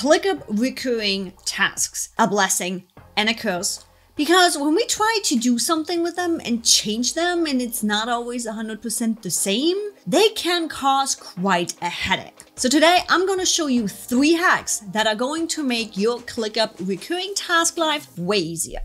ClickUp recurring tasks, a blessing and a curse. Because when we try to do something with them and change them and it's not always 100% the same, they can cause quite a headache. So today I'm going to show you three hacks that are going to make your ClickUp recurring task life way easier.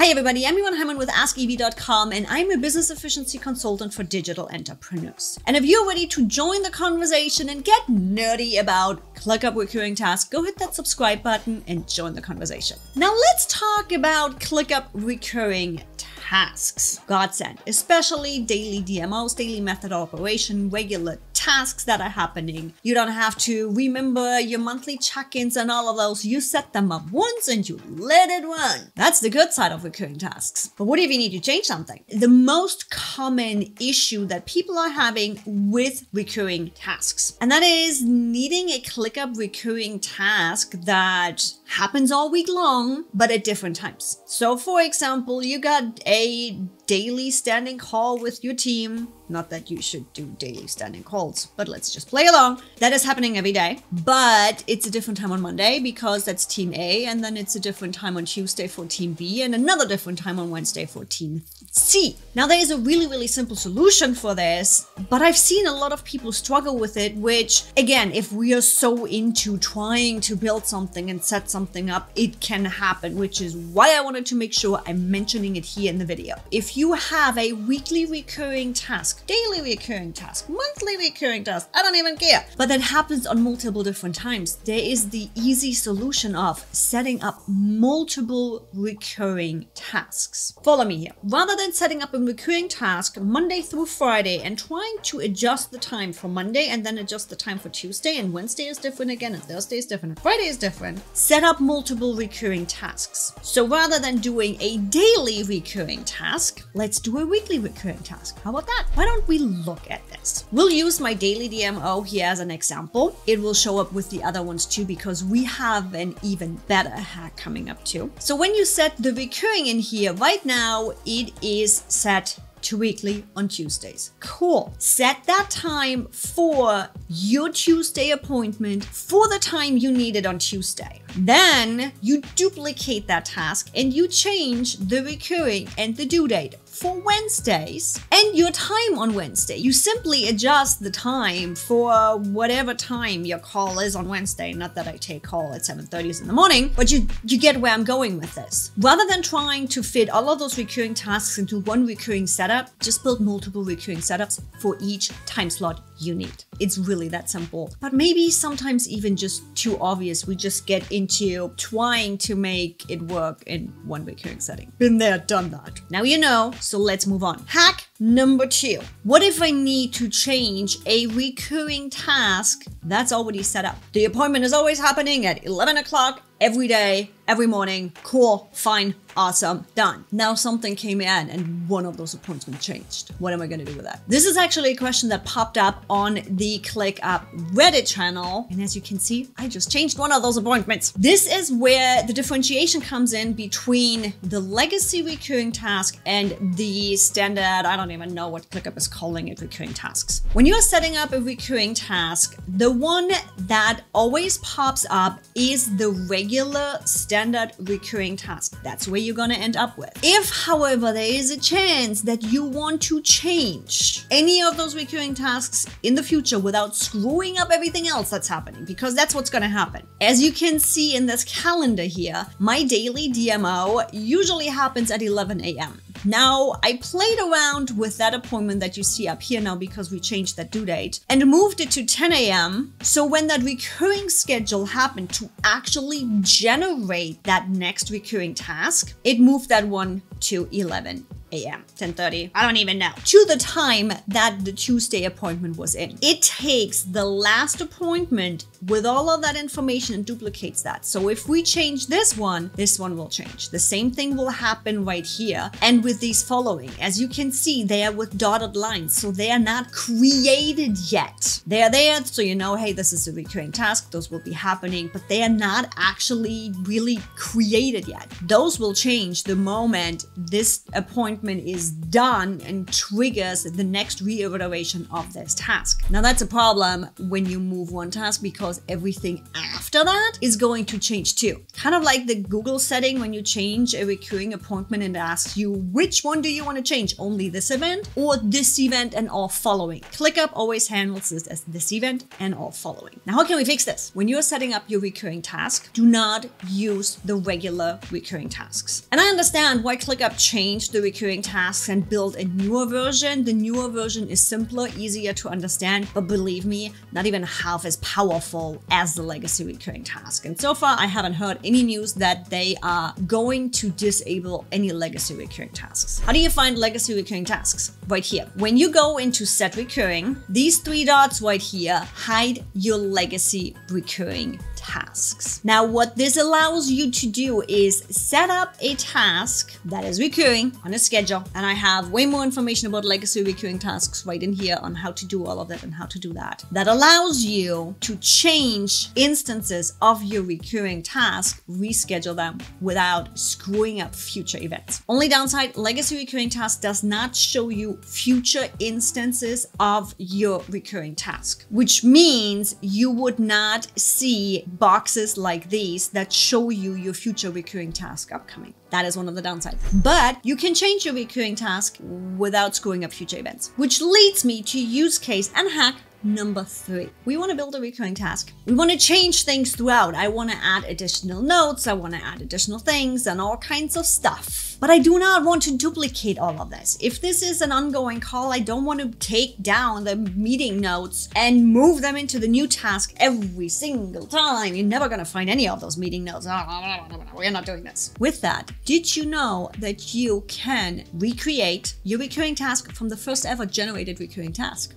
Hi everybody, I'm Yvonne Heimann with AskYvi.com and I'm a business efficiency consultant for digital entrepreneurs. And if you're ready to join the conversation and get nerdy about ClickUp recurring tasks, go hit that subscribe button and join the conversation. Now let's talk about ClickUp recurring tasks. Godsend, especially daily DMOs, daily method operation, regular tasks that are happening. You don't have to remember your monthly check-ins and all of those. You set them up once and you let it run. That's the good side of recurring tasks. But what if you need to change something? The most common issue that people are having with recurring tasks, and that is needing a ClickUp recurring task that happens all week long, but at different times. So for example, you got a daily standing call with your team. Not that you should do daily standing calls, but let's just play along. That is happening every day, but it's a different time on Monday because that's team A, and then it's a different time on Tuesday for team B, and another different time on Wednesday for team C. Now, there is a really, really simple solution for this, but I've seen a lot of people struggle with it, which, again, if we are so into trying to build something and set something up, it can happen, which is why I wanted to make sure I'm mentioning it here in the video. If you you have a weekly recurring task, daily recurring task, monthly recurring task, I don't even care, but that happens on multiple different times, there is the easy solution of setting up multiple recurring tasks. Follow me here. Rather than setting up a recurring task Monday through Friday and trying to adjust the time for Monday and then adjust the time for Tuesday and Wednesday is different again and Thursday is different and Friday is different, set up multiple recurring tasks. So rather than doing a daily recurring task, Let's do a weekly recurring task. How about that? Why don't we look at this? We'll use my daily DMO here as an example. It will show up with the other ones too because we have an even better hack coming up too. So when you set the recurring in here, right now it is set to weekly on Tuesdays. Cool. Set that time for your Tuesday appointment for the time you need it on Tuesday. Then you duplicate that task and you change the recurring and the due date for Wednesdays and your time on Wednesday. You simply adjust the time for whatever time your call is on Wednesday. Not that I take call at 7.30 in the morning, but you, you get where I'm going with this. Rather than trying to fit all of those recurring tasks into one recurring setup, just build multiple recurring setups for each time slot you need. It's really that simple. But maybe sometimes even just too obvious. We just get into trying to make it work in one recurring setting. Been there, done that. Now you know, so let's move on. Hack number two. What if I need to change a recurring task that's already set up? The appointment is always happening at 11 o'clock every day, every morning. Cool, fine, awesome, done. Now something came in and one of those appointments changed. What am I gonna do with that? This is actually a question that popped up on the ClickUp Reddit channel. And as you can see, I just changed one of those appointments. This is where the differentiation comes in between the legacy recurring task and the standard, I don't even know what ClickUp is calling it, recurring tasks. When you're setting up a recurring task, the one that always pops up is the regular standard recurring task. That's where you're gonna end up with. If, however, there is a chance that you want to change any of those recurring tasks in the future without screwing up everything else that's happening, because that's what's gonna happen. As you can see in this calendar here, my daily DMO usually happens at 11 a.m. Now, I played around with that appointment that you see up here now because we changed that due date and moved it to 10 a.m. So when that recurring schedule happened to actually generate that next recurring task, it moved that one to 11 a.m., 10.30, I don't even know, to the time that the Tuesday appointment was in. It takes the last appointment with all of that information and duplicates that. So if we change this one, this one will change. The same thing will happen right here. And with these following, as you can see, they are with dotted lines. So they are not created yet. They are there, so you know, hey, this is a recurring task. Those will be happening, but they are not actually really created yet. Those will change the moment this appointment is done and triggers the next reiteration of this task. Now that's a problem when you move one task because everything after that is going to change too. Kind of like the Google setting when you change a recurring appointment and asks you which one do you want to change, only this event or this event and all following. ClickUp always handles this as this event and all following. Now how can we fix this? When you're setting up your recurring task, do not use the regular recurring tasks. And I understand why ClickUp changed the recurring tasks and build a newer version. The newer version is simpler, easier to understand, but believe me, not even half as powerful as the legacy recurring task. And so far, I haven't heard any news that they are going to disable any legacy recurring tasks. How do you find legacy recurring tasks? Right here. When you go into set recurring, these three dots right here hide your legacy recurring tasks. Now, what this allows you to do is set up a task that is recurring on a schedule. And I have way more information about legacy recurring tasks right in here on how to do all of that and how to do that. That allows you to change instances of your recurring task, reschedule them without screwing up future events. Only downside, legacy recurring task does not show you future instances of your recurring task, which means you would not see boxes like these that show you your future recurring task upcoming. That is one of the downsides. But you can change your recurring task without screwing up future events, which leads me to use case and hack number three. We want to build a recurring task. We want to change things throughout. I want to add additional notes. I want to add additional things and all kinds of stuff. But I do not want to duplicate all of this. If this is an ongoing call, I don't want to take down the meeting notes and move them into the new task every single time. You're never going to find any of those meeting notes. Ah, We're not doing this. With that, did you know that you can recreate your recurring task from the first ever generated recurring task?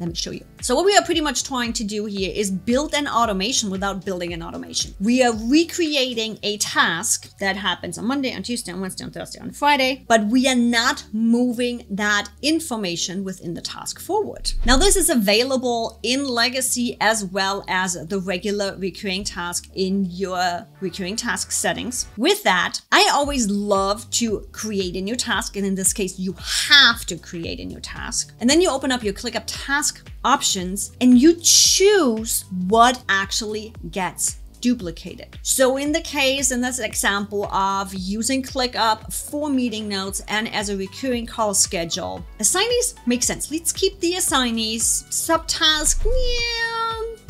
Let me show you. So what we are pretty much trying to do here is build an automation without building an automation. We are recreating a task that happens on Monday, on Tuesday, on Wednesday, on Thursday, on Friday, but we are not moving that information within the task forward. Now this is available in Legacy as well as the regular recurring task in your recurring task settings. With that, I always love to create a new task. And in this case, you have to create a new task. And then you open up your ClickUp task options and you choose what actually gets duplicated. So in the case, in this example of using ClickUp for meeting notes and as a recurring call schedule, assignees make sense. Let's keep the assignees. Subtask, yeah,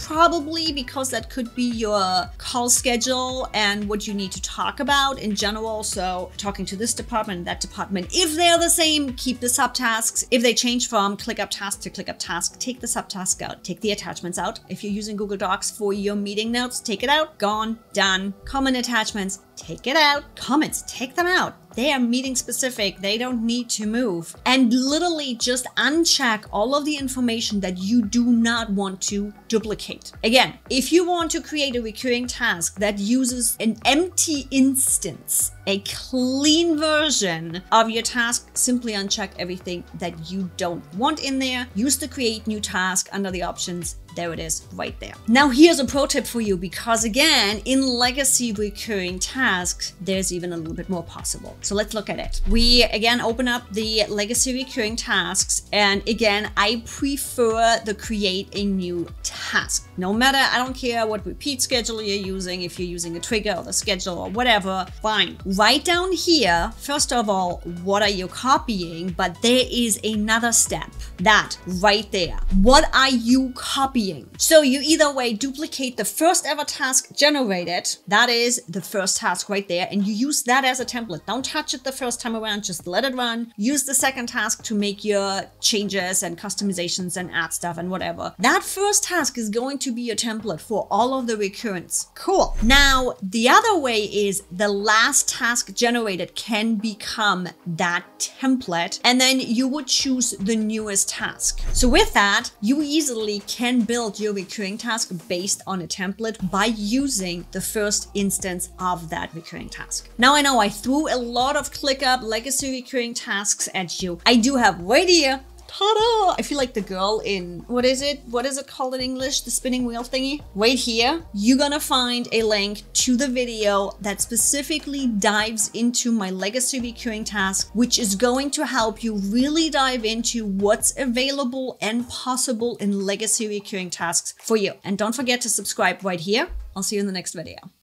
probably because that could be your call schedule and what you need to talk about in general. So talking to this department, that department, if they're the same, keep the subtasks. If they change from ClickUp task to ClickUp task, take the subtask out, take the attachments out. If you're using Google Docs for your meeting notes, take it out, gone, done. Common attachments, take it out. Comments, take them out. They are meeting specific. They don't need to move. And literally just uncheck all of the information that you do not want to duplicate. Again, if you want to create a recurring task that uses an empty instance, a clean version of your task, simply uncheck everything that you don't want in there. Use the create new task under the options there it is right there. Now here's a pro tip for you because again, in legacy recurring tasks, there's even a little bit more possible. So let's look at it. We again open up the legacy recurring tasks. And again, I prefer the create a new task. No matter, I don't care what repeat schedule you're using, if you're using a trigger or the schedule or whatever, fine. Right down here, first of all, what are you copying? But there is another step that right there. What are you copying? So you either way duplicate the first ever task generated, that is the first task right there, and you use that as a template. Don't touch it the first time around, just let it run. Use the second task to make your changes and customizations and add stuff and whatever. That first task is going to be your template for all of the recurrence. Cool. Now, the other way is the last task generated can become that template, and then you would choose the newest task. So with that, you easily can build build your recurring task based on a template by using the first instance of that recurring task. Now I know I threw a lot of ClickUp legacy recurring tasks at you. I do have right here Ta-da! I feel like the girl in what is it? What is it called in English? The spinning wheel thingy? Wait here, you're gonna find a link to the video that specifically dives into my legacy recurring task, which is going to help you really dive into what's available and possible in legacy recurring tasks for you. And don't forget to subscribe right here. I'll see you in the next video.